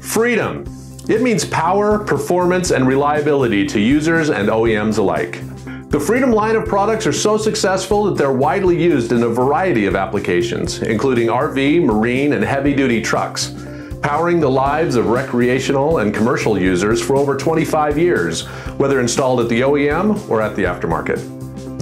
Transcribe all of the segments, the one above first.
Freedom. It means power, performance, and reliability to users and OEMs alike. The Freedom line of products are so successful that they're widely used in a variety of applications, including RV, marine, and heavy-duty trucks, powering the lives of recreational and commercial users for over 25 years, whether installed at the OEM or at the aftermarket.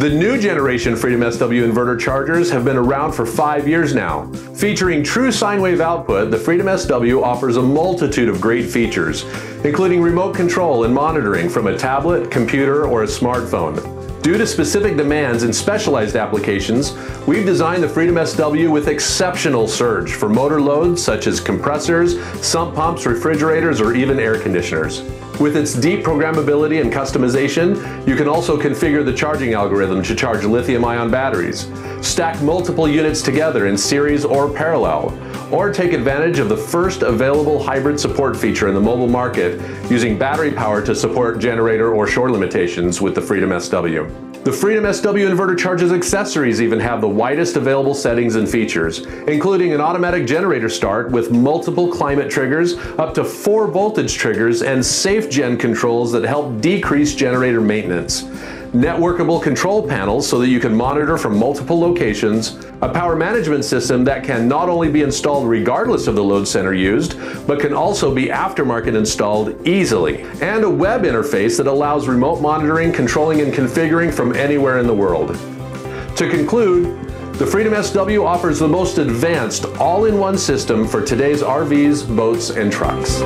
The new generation Freedom SW inverter chargers have been around for five years now. Featuring true sine wave output, the Freedom SW offers a multitude of great features, including remote control and monitoring from a tablet, computer, or a smartphone. Due to specific demands in specialized applications, we've designed the Freedom SW with exceptional surge for motor loads such as compressors, sump pumps, refrigerators, or even air conditioners. With its deep programmability and customization, you can also configure the charging algorithm to charge lithium-ion batteries, stack multiple units together in series or parallel, or take advantage of the first available hybrid support feature in the mobile market using battery power to support generator or shore limitations with the Freedom SW. The Freedom SW inverter charges accessories even have the widest available settings and features, including an automatic generator start with multiple climate triggers, up to four voltage triggers, and safe gen controls that help decrease generator maintenance networkable control panels so that you can monitor from multiple locations, a power management system that can not only be installed regardless of the load center used, but can also be aftermarket installed easily, and a web interface that allows remote monitoring, controlling, and configuring from anywhere in the world. To conclude, the Freedom SW offers the most advanced all-in-one system for today's RVs, boats, and trucks.